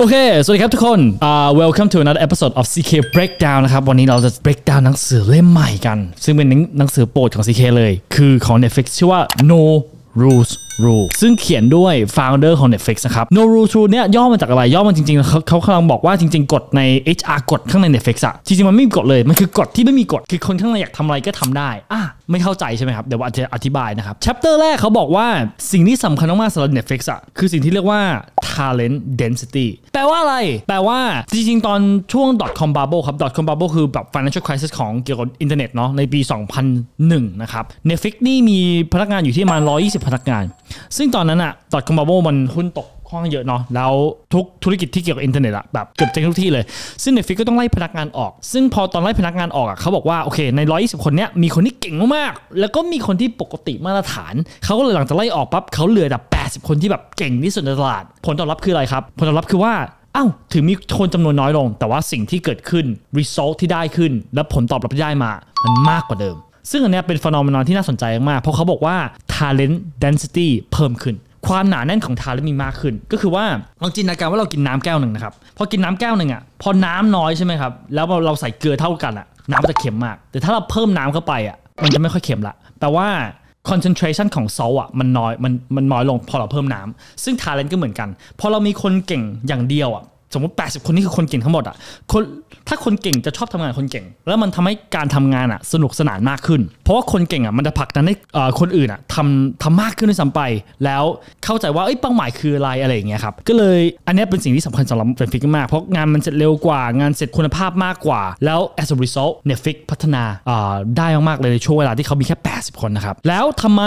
โอเค สวัสดีครับทุกคน uh, welcome to another episode of CK Breakdown นะครับ วันนี้เราจะ break down หนังสือเล่มใหม่กัน ซึ่งเป็นหนังสือโปรดของ CK เลย คือของ Netflix ชื่อว่า No Rules Rule ซึ่งเขียนด้วย founder ของ Netflix นะครับ No Rules Rule เนี่ยย่อมาจากอะไร ย่อมาจริงๆเขาเขากำลังบอกว่าจริง ๆ กฎใน HR กฎข้างใน Netflix อะจริงๆ มันไม่มีกฎเลย มันคือกฎที่ไม่มีกฎ คือคนข้างในอยากทำอะไรก็ทำได้ อะ ไม่เข้าใจใช่ไหมครับ เดี๋ยวอาจจะอธิบายนะครับ chapter แรกเขาบอกว่าสิ่งที่สำคัญมากๆสำหรับ Netflix อะคือสิ่งที่เรียกว่า talent density แปลว่าอะไร แปลว่าจริงๆ ตอนช่วง .com bubble ครับ .com bubble คือแบบ financial crisis ของเกี่ยวกับอินเทอร์เน็ตเนาะในปี 2001 นะครับ Netflix นี่มีพนักงานอยู่ที่ประมาณ 120 พนักงาน ซึ่งตอนนั้นอะ .com bubble มันหุ้นตกค่อนข้างเยอะเนาะแล้วทุกธุรกิจที่เกี่ยวกับอินเทอร์เน็ตอะแบบเกือบเจ๊งทุกที่เลย ซึ่ง Netflix ก็ต้องไล่พนักงานออก ซึ่งพอตอนไล่พนักงานออกอะเขาบอกว่า โอเค ใน 120 คนเนี้ยมีคนที่เก่งมากๆแล้วก็มีคนที่ปกติมาตรฐาน เขาก็เลยหลังจากไล่ออกปั๊บเขาเหลือแบบ 80 คนที่แบบเก่งที่สุดในตลาด ผลตอบรับคืออะไรครับ ผลตอบรับคือว่าอ้าวถึงมีคนจำนวนน้อยลง แต่ว่าสิ่งที่เกิดขึ้น result ที่ได้ขึ้น และผลตอบรับที่ได้มา มันมากกว่าเดิม ซึ่งอันนี้เป็นฟนอมนอนที่น่าสนใจมากเพราะเขาบอกว่า talent density เพิ่มขึ้น ความหนาแน่นของทานมีมากขึ้น ก็คือว่าลองจินตนาการว่าเรากินน้ำแก้วหนึ่งนะครับพอกินน้ำแก้วหนึ่งอะพอน้ำน้อยใช่ไหมครับแล้วเราใส่เกลือเท่ากันอะน้ำมันจะเค็มมาก แต่ถ้าเราเพิ่มน้ำเข้าไปอะมันจะไม่ค่อยเค็มละแปลว่า concentration ของซอลอะมันน้อยมันมันน้อยลงพอเราเพิ่มน้ำซึ่ง talent ก็เหมือนกัน พอเรามีคนเก่งอย่างเดียวอะ สมมติ 80 คนนี่คือคนเก่งทั้งหมดอะคนถ้าคนเก่งจะชอบทำงานคนเก่ง แล้วมันทำให้การทำงานอะสนุกสนานมากขึ้น เพราะว่าคนเก่งอะมันจะผลักดันให้คนอื่นอะทำทำมากขึ้นด้วยซ้ำไป แล้วเข้าใจว่าเอ้ยเป้าหมายคืออะไรอะไรอย่างเงี้ยครับก็เลยอันนี้เป็นสิ่งที่สำคัญสำหรับ Netflix มากเพราะงานมันเสร็จเร็วกว่างานเสร็จคุณภาพมากกว่า แล้ว as a result Netflix พัฒนาได้มากๆเลยในช่วงเวลาที่เขามีแค่ 80 คนนะครับแล้วทำไม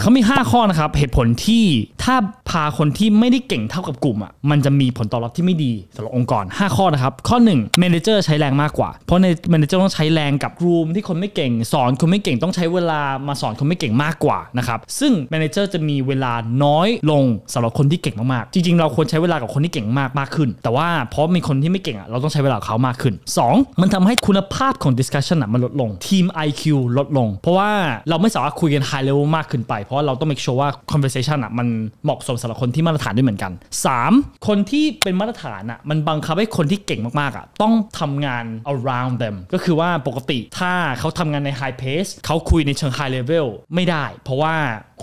เขามี 5 ข้อนะครับเหตุผลที่ถ้าพาคนที่ไม่ได้เก่งเท่ากับกลุ่มอะมันจะมีผลตอบรับที่ไม่ดีสำหรับองค์กร 5 ข้อนะครับ ข้อ1 manager ใช้แรงมากกว่า เพราะใน manager ต้องใช้แรงกับรูมที่คนไม่เก่ง สอนคนไม่เก่งต้องใช้เวลามาสอนคนไม่เก่งมากกว่านะครับซึ่ง manager จะมีเวลาน้อยลงสำหรับคนที่เก่งมากๆ จริงๆ เราควรใช้เวลากับคนที่เก่งมากมากขึ้น แต่ว่าเพราะมีคนที่ไม่เก่งอะเราต้องใช้เวลาเขามากขึ้น 2 มันทำให้คุณภาพของ discussion อะมันลดลงทีม IQ ลดลง เพราะว่าเราไม่สามารถคุยกัน high level มากขึ้นไป เพราะเราต้อง make sure ว่า conversation อะมันเหมาะสมสำหรับคนที่มาตรฐานด้วยเหมือนกัน 3. คนที่เป็นมาตรฐานอะมันบังคับให้คนที่เก่งมากๆอะต้องทำงาน around them ก็คือว่าปกติถ้าเขาทำงานใน high pace เขาคุยในเชิง high level ไม่ได้ เพราะว่า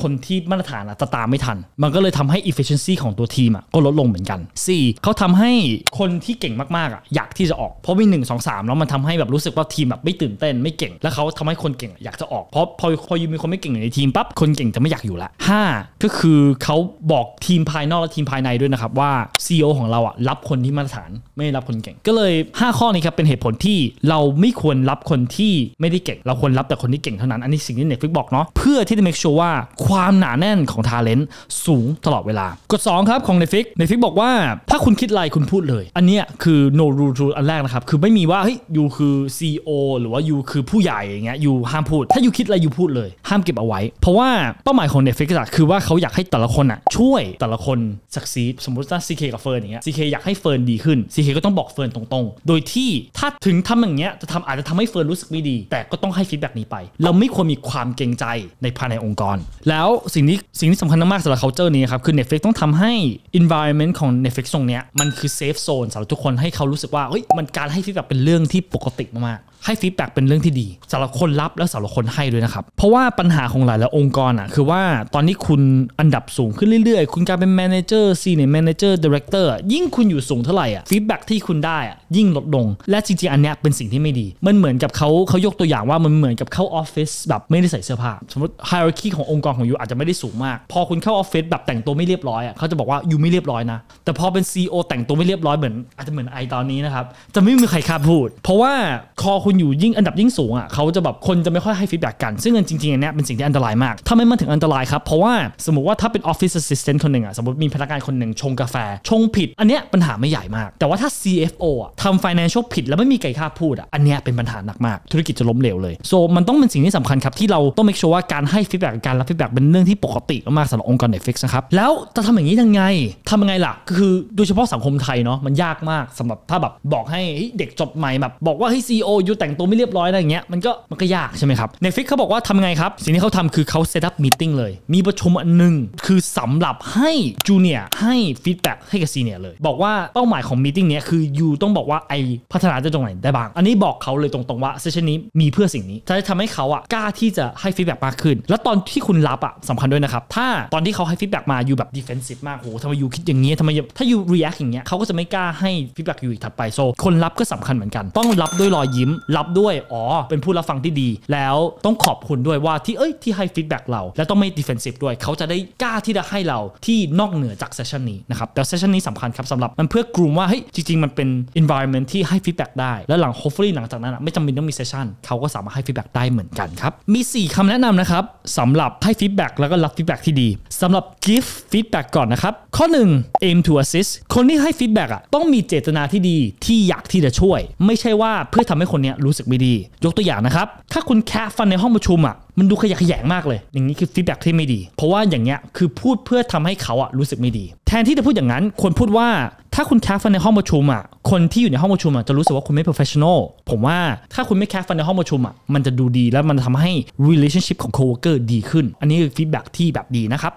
คนที่มาตรฐานอะจะตามไม่ทัน มันก็เลยทำให้ efficiency ของตัวทีมอะก็ลดลงเหมือนกัน 4. เขาทำให้คนที่เก่งมากๆอะอยากที่จะออก เพราะมี1 2 3แล้วมันทำให้แบบรู้สึกว่าทีมแบบไม่ตื่นเต้นไม่เก่ง แล้วเขาทำให้คนเก่งอยากจะออก เพราะพอพออยู่มีคนไม่เก่งอยู่ในทีมปั๊บคนเก่งจะไม่อยากอยู่ละ 5. ก็คือเขาบอกทีมภายนอกและทีมภายในด้วยนะครับว่า CEO ของเราอะรับคนที่มาตรฐาน ไม่รับคนเก่ง ก็เลย 5 ข้อนี้ครับเป็นเหตุผลที่เราไม่ควรรับคนที่ไม่ได้เก่ง เราควรรับแต่คนที่เก่งเท่านั้น อันนี้สิ่งที่ Netflix บอกเนาะเพื่อที่จะ make sure ว่าความหนาแน่นของ talent สูงตลอดเวลากฎ2ครับของ Netflix Netflix บอกว่าถ้าคุณคิดอะไรคุณพูดเลย อันเนี้ยคือ no rule rule อันแรกนะครับคือไม่มีว่าเฮ้ย you คือ CEO หรือว่า you คือผู้ใหญ่อย่างเงี้ย you ห้ามพูด ถ้า you คิดอะไร you พูดเลย ห้ามเก็บเอาไว้ เพราะว่าเป้าหมายของ Netflix คือว่าเขาอยากให้แต่ละคนอะช่วยแต่ละคน succeed สมมติว่า CK กับเฟิร์นอย่างเงี้ย CK อยากให้เฟิร์นดีขึ้น CK ก็ต้องบอกเฟิร์นตรงๆ โดยที่ถ้าถึงทำอย่างเงี้ยจะทำอาจจะทำให้เฟิร์นรู้สึกไม่ดี แต่ก็ต้องให้ feedback นี้ไป เราไม่ควรมีความเกรงใจในภายในองค์กร แล้วสิ่งนี้สิ่งที่สำคัญมากๆสำหรับ culture นี้ครับคือ Netflix ต้องทำให้ environment ของ Netflix ตรงเนี้ยมันคือ safe zone สำหรับทุกคนให้เขารู้สึกว่าเฮ้ยมันการให้ feedback เป็นเรื่องที่ปกติมากๆ ให้ feedback เป็นเรื่องที่ดีสำหรับคนรับและสำหรับคนให้ด้วยนะครับ เพราะว่าปัญหาของหลายๆองค์กรอะคือว่าตอนนี้คุณอันดับสูงขึ้นเรื่อยๆ คุณกลายเป็น manager senior manager director อะยิ่งคุณอยู่สูงเท่าไหร่อะ feedback ที่คุณได้อะยิ่งลดลง และจริงๆ อันเนี้ยเป็นสิ่งที่ไม่ดี มันเหมือนกับเขาเขายกตัวอย่างว่ามันเหมือนกับเข้าออฟฟิศแบบไม่ได้ใส่เสื้อผ้าสมมติ hierarchy ขององค์กรของ you อาจจะไม่ได้สูงมาก พอคุณเข้าออฟฟิศแบบแต่งตัวไม่เรียบร้อยอะเขาจะบอกว่า you ไม่เรียบร้อยนะแต่พอเป็น CEO แต่งตัวไม่เรียบร้อยเหมือนอาจจะเหมือน I ตอนนี้นะครับจะไม่มีใครกล้าพูด เพราะว่าพอคุณอยู่ยิ่งอันดับยิ่งสูงอะเขาจะแบบคนจะไม่ค่อยให้ feedback กัน ซึ่งจริงๆอันเนี้ยเป็นสิ่งที่อันตรายมากทำไมมันถึงอันตรายครับ เพราะว่าสมมติว่าถ้าเป็น Office Assistant คนหนึ่งอะสมมติมีพนักงานคนหนึ่งชงกาแฟ ชงผิด อันเนี้ยปัญหาไม่ใหญ่มาก แต่ว่าถ้า CFO อะทำ financial ผิดแล้วไม่มีใครกล้าพูดอะอันเนี้ยเป็นปัญหาหนักมาก ธุรกิจจะล้มเหลวเลย so มันต้องเป็นสิ่งที่สำคัญครับที่เราต้อง make sure ว่าการให้ feedback การรับ feedback เป็นเรื่องที่ปกติมากๆสำหรับองค์กร Netflix นะครับแล้วจะทำอย่างนี้ยังไงทำยังไงล่ะคือโดยเฉพาะสังคมไทยเนาะมันยากมากสำหรับถ้าแบบบอกให้เฮ้ยเด็กจบใหม่แบบบอกว่าเฮ้ย CEO you แต่งตัวไม่เรียบร้อยอะไรอย่างเงี้ยมันก็มันก็ยากใช่ไหมครับ Netflix เขาบอกว่าทำไงครับ สิ่งที่เขาทำคือเขา set up meeting เลย มีประชุมอันหนึ่งคือสำหรับให้ junior ให้ feedback ให้กับ senior เลย บอกว่าเป้าหมายของ meeting เนี้ยคือ you ต้องบอกว่า I พัฒนาจะตรงไหนได้บ้าง อันนี้บอกเขาเลยตรงๆว่า session นี้มีเพื่อสิ่งนี้จะทำให้เขาอะกล้าที่จะให้ feedback มากขึ้น แล้วตอนที่คุณรับอะสำคัญด้วยนะครับถ้าตอนที่เขาให้ feedback มา you แบบ defensive มากโหทำไม you คิดอย่างนี้ทำไมถ้า you react อย่างเงี้ยเขาก็จะไม่กล้าให้ feedback you อีกถัดไป so คนรับก็สำคัญเหมือนกัน ต้องรับด้วยรอยยิ้มรับด้วยอ๋อเป็นผู้รับฟังที่ดี แล้วต้องขอบคุณด้วยว่าที่เอ้ยที่ให้ feedback เรา แล้วต้องไม่ defensive ด้วย เขาจะได้กล้าที่จะให้เราที่นอกเหนือจาก session นี้นะครับแต่ session นี้สำคัญครับสำหรับมันเพื่อกลุ่มว่าเฮ้ยจริงๆมันเป็น environment ที่ให้ feedback ได้ แล้วหลัง hopefully หลังจากนั้นไม่จำเป็นต้องมี session เขาก็สามารถให้ feedback ได้เหมือนกันครับมี 4คำแนะนำนะครับสำหรับให้ feedback แล้วก็รับ feedback ที่ดีสำหรับ give feedback ก่อนนะครับข้อ 1 aim to assist คนที่ให้ feedback อะต้องมีเจตนาที่ดีที่อยากที่จะช่วย ไม่ใช่ว่าเพื่อทำให้คนเนี้ยรู้สึกไม่ดี ยกตัวอย่างนะครับ ถ้าคุณแคะฟันในห้องประชุมอะมันดูขยะแขยงมากเลย อย่างนี้คือ feedback ที่ไม่ดี เพราะว่าอย่างเงี้ยคือพูดเพื่อทำให้เขาอะรู้สึกไม่ดี แทนที่จะพูดอย่างนั้นควรพูดว่าถ้าคุณแคะฟันในห้องประชุมอะคนที่อยู่ในห้องประชุมอะจะรู้สึกว่าคุณไม่ professional ผมว่าถ้าคุณไม่แคะฟันในห้องประชุมอะมันจะดูดีแล้วมันทำให้ relationship ของ coworker ดีขึ้น อันนี้คือ feedback ที่แบบดีนะครับ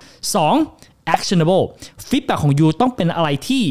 2 actionable feedback ของ you ต้องเป็นอะไรที่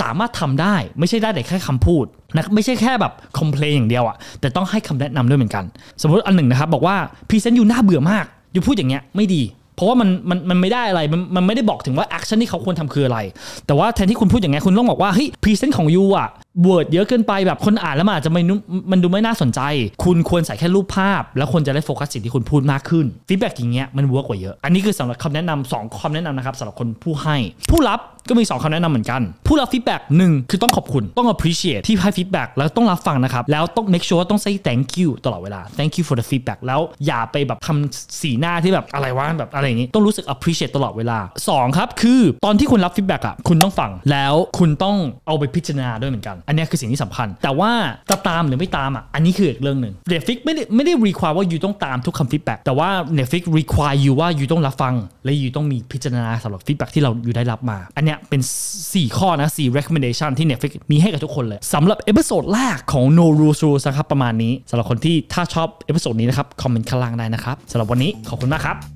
สามารถทำได้ไม่ใช่ได้แต่แค่คำพูดนะไม่ใช่แค่แบบ complain อย่างเดียวอะแต่ต้องให้คำแนะนำด้วยเหมือนกัน สมมติอันหนึ่งนะครับบอกว่า present you น่าเบื่อมาก you พูดอย่างเงี้ยไม่ดี เพราะว่ามันมันมันไม่ได้อะไรมันมันไม่ได้บอกถึงว่า action ที่เขาควรทำคืออะไร แต่ว่าแทนที่คุณพูดอย่างเงี้ยคุณต้องบอกว่าเฮ้ย present ของ you อะ word เยอะเกินไปแบบคนอ่านแล้วมันอาจจะไม่นุมันดูไม่น่าสนใจ คุณควรใส่แค่รูปภาพ แล้วคนจะได้โฟกัสสิ่งที่คุณพูดมากขึ้น feedback อย่างเงี้ยมัน work กว่าเยอะ อันนี้คือสำหรับคำแนะนำสองคำแนะนำนะครับสำหรับคนผู้ให้ ผู้รับก็มี 2คำแนะนำเหมือนกัน ผู้รับ feedback หนึ่งคือต้องขอบคุณต้อง appreciate ที่ให้ feedback แล้วต้องรับฟังนะครับ แล้วต้อง make sure ว่าต้อง say thank you ตลอดเวลา thank you for the feedback แล้วอย่าไปแบบทำสีหน้าที่แบบอะไรวะแบบอะไรอย่างงี้ ต้องรู้สึก appreciate ตลอดเวลาสองครับ คือตอนที่คุณรับ feedback อะคุณต้องฟังแล้วคุณต้องเอาไปพิจารณาด้วยเหมือนกันอันนี้คือสิ่งที่สำคัญ แต่ว่าจะตามหรือไม่ตามอะอันนี้คืออีกเรื่องหนึ่ง Netflix ไม่ได้ไม่ได้ require ว่า you ต้องตามทุกคำ feedback แต่ว่า Netflix require you ว่า you ต้องรับฟัง และ you ต้องมีพิจารณาสำหรับ feedback ที่เรา you ได้รับมา อันเนี้ยเป็น 4 ข้อนะ 4 recommendation ที่ Netflix มีให้กับทุกคนเลยสำหรับ episode แรกของ No Rules Rules นะครับประมาณนี้สำหรับคนที่ถ้าชอบ episode นี้นะครับคอมเมนต์ข้างล่างได้นะครับสำหรับวันนี้ขอบคุณมากครับ